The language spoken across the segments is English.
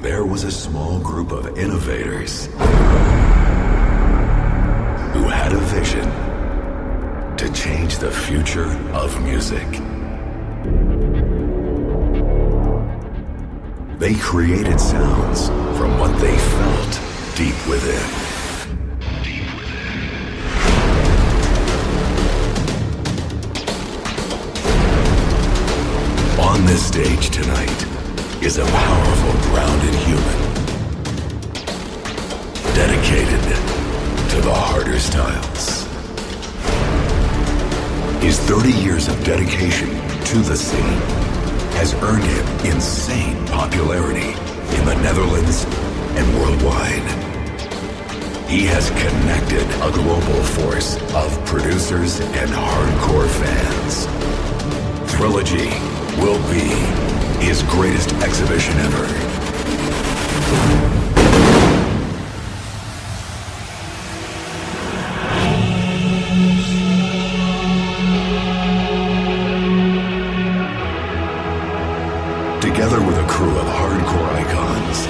there was a small group of innovators who had a vision to change the future of music. They created sounds from what they felt deep within. On this stage tonight is a powerful, grounded human. Dedicated to the harder styles. His 30 years of dedication to the scene has earned him insane popularity in the Netherlands and worldwide. He has connected a global force of producers and hardcore fans. Thrillogy will be his greatest exhibition ever. Together with a crew of hardcore icons,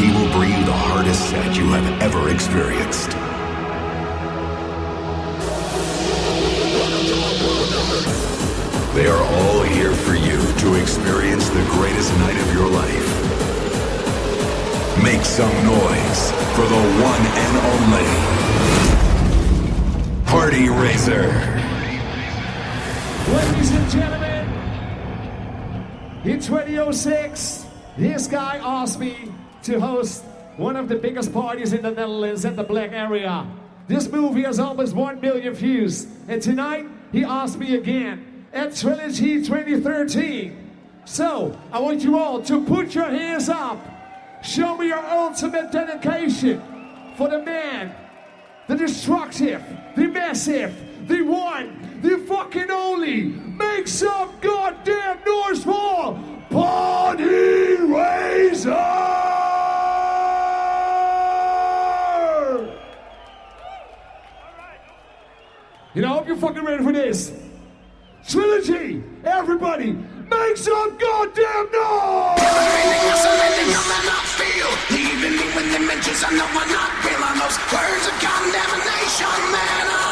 he will bring you the hardest set you have ever experienced. They are all here for you to experience the greatest night of your life. Make some noise for the one and only Partyraiser. Ladies and gentlemen, in 2006, this guy asked me to host one of the biggest parties in the Netherlands at the Black Area. This movie has almost 1 million views. And tonight, he asked me again at Thrillogy 2013. So, I want you all to put your hands up. Show me your ultimate dedication for the man, the destructive, the massive, the one, the fucking only. Make some goddamn noise for Partyraiser! You know, I hope you're fucking ready for this. Thrillogy, everybody, make some goddamn noise! Leaving me with images I know are not. Are those words of condemnation, man?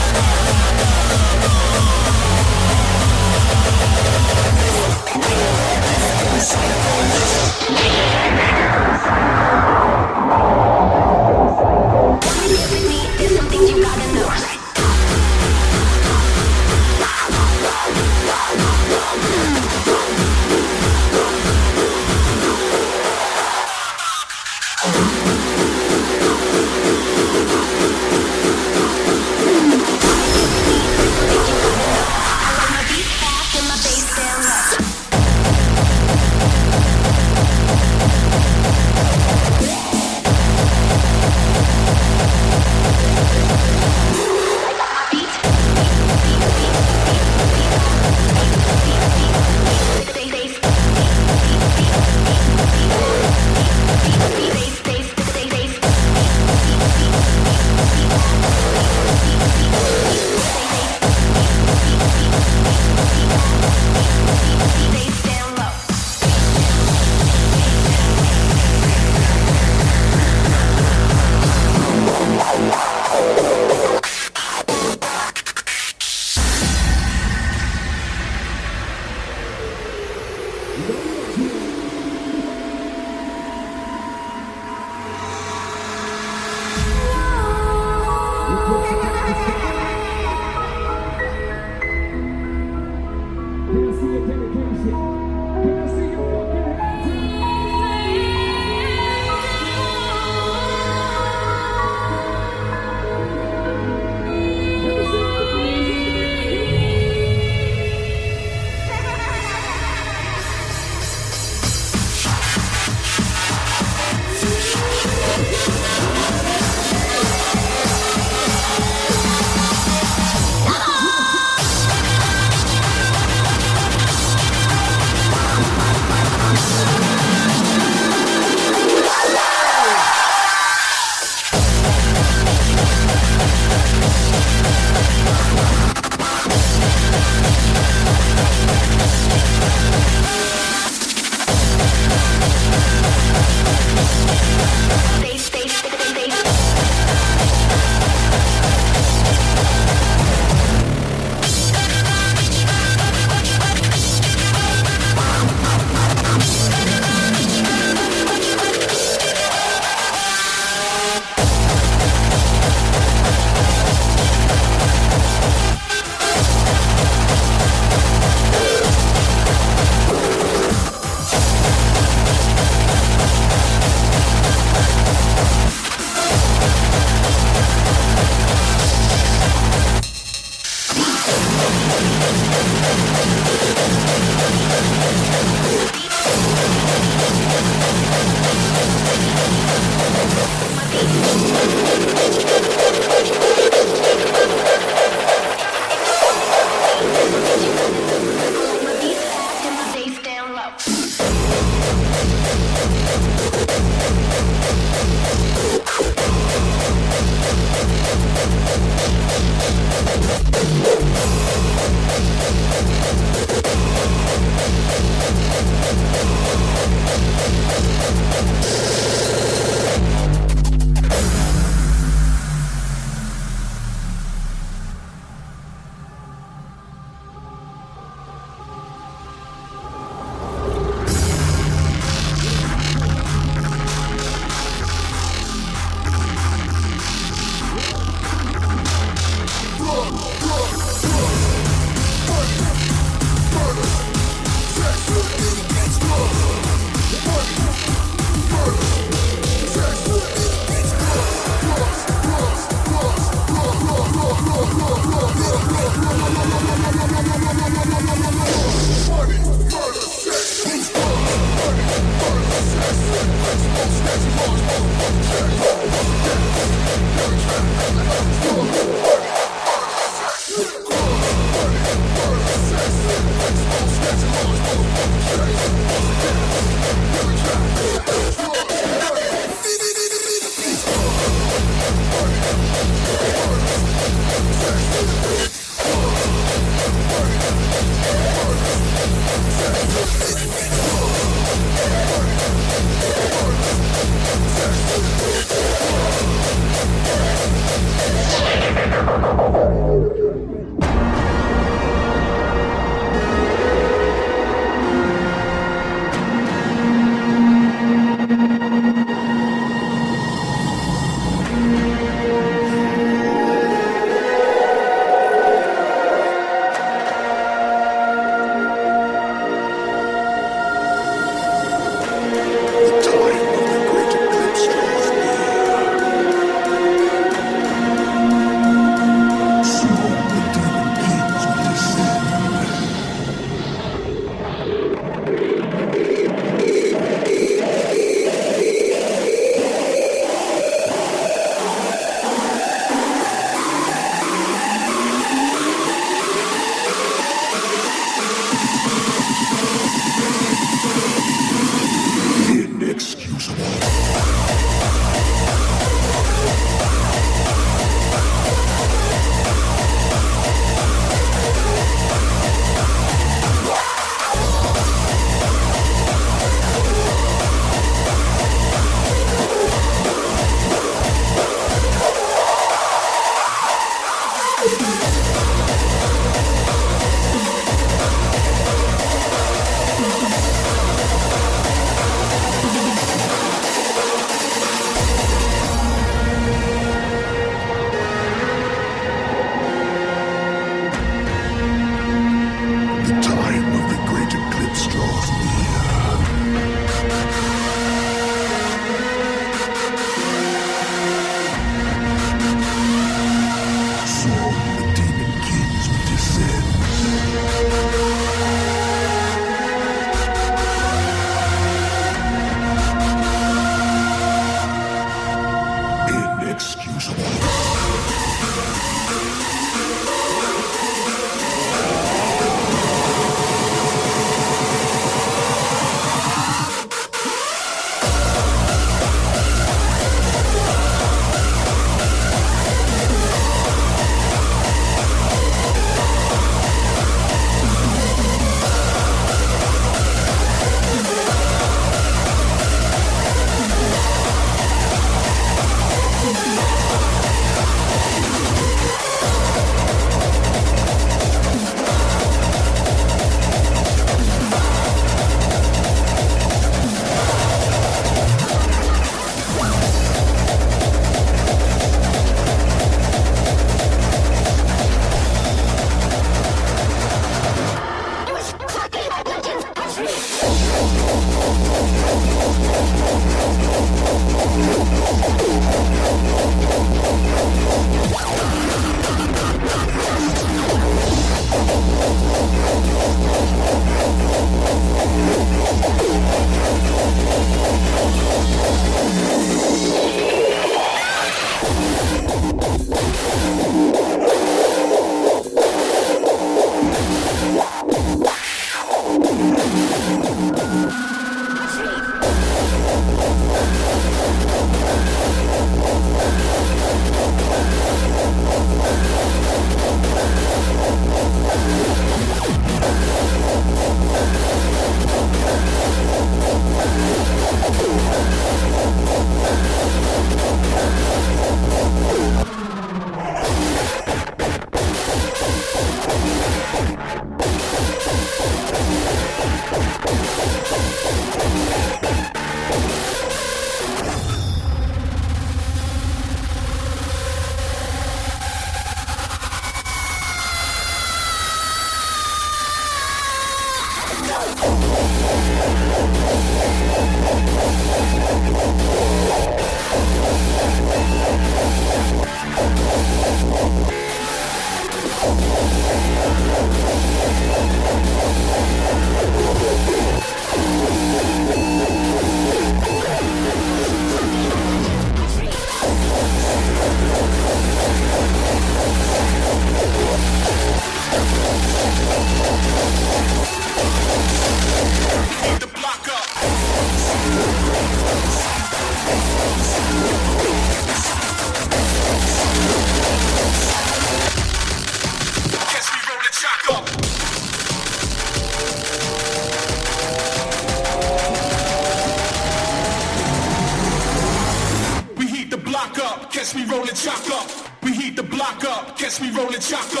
Me rolling chalk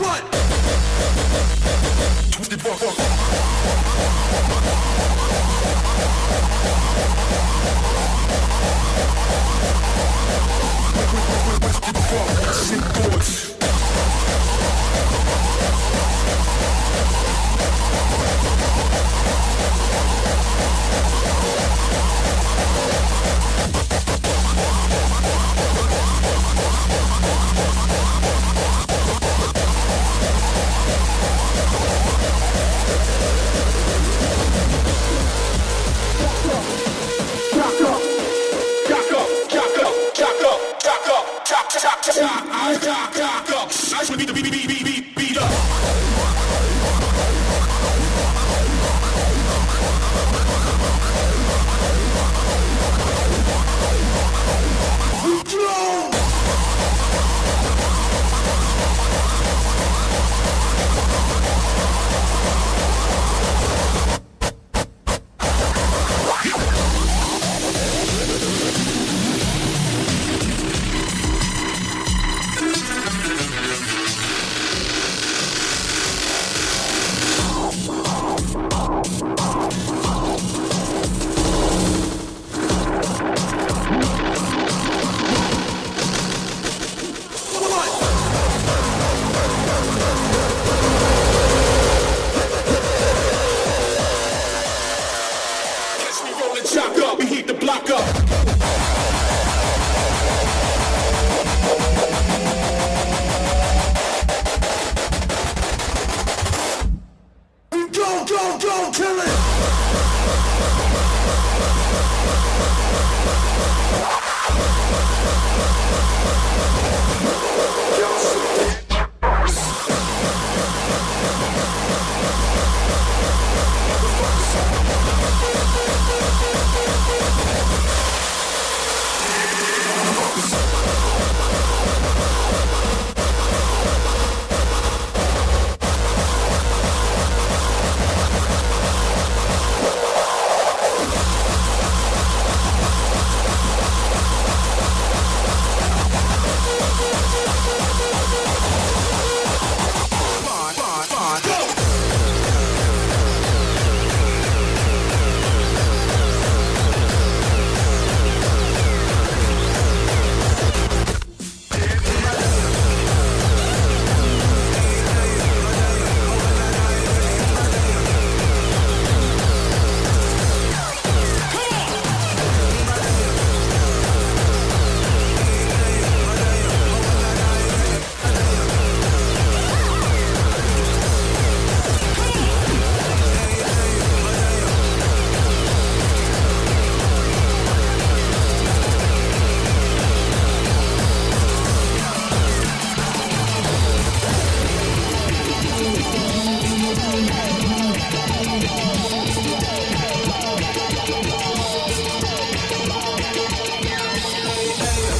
what, I wanna beat the beat,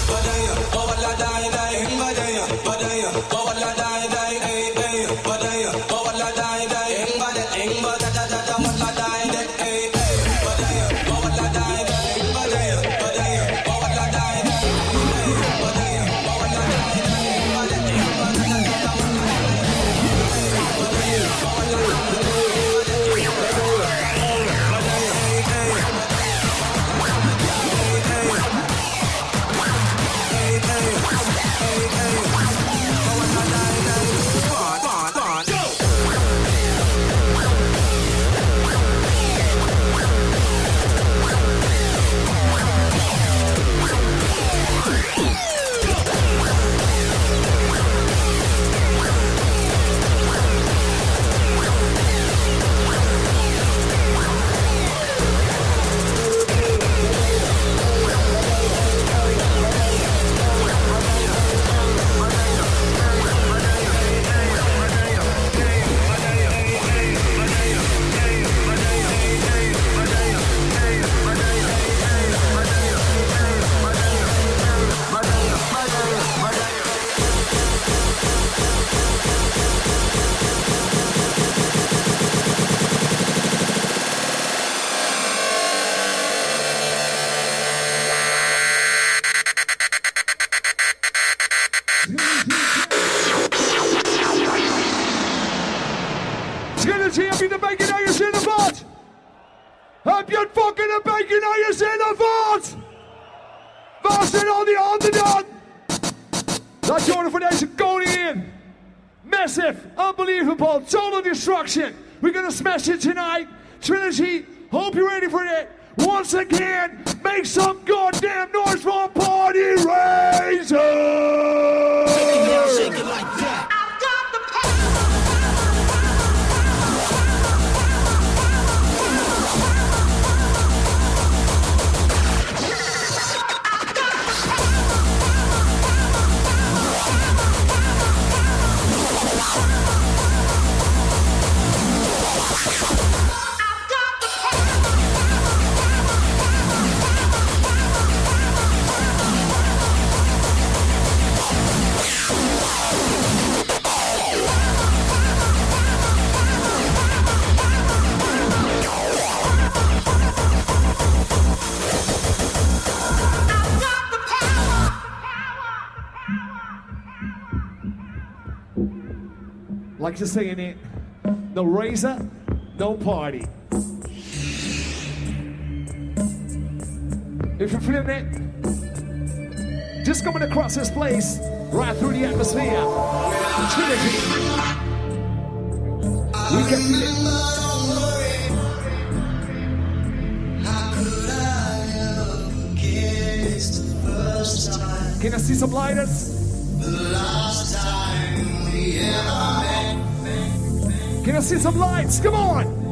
But I Austin on the underdog. That Jordan for Nation going in. Massive, unbelievable, total destruction. We're gonna smash it tonight. Thrillogy, hope you're ready for it. Once again, make some goddamn noise for Partyraiser! Shake it like that. To in it, no razor, no party. If you're feeling it, just coming across this place, right through the atmosphere. Trinity. We can feel it. Can I see some lighters? Can I see some lights? Come on!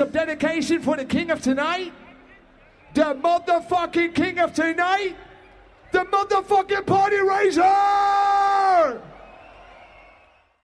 Some dedication for the king of tonight. The motherfucking king of tonight. The motherfucking Partyraiser!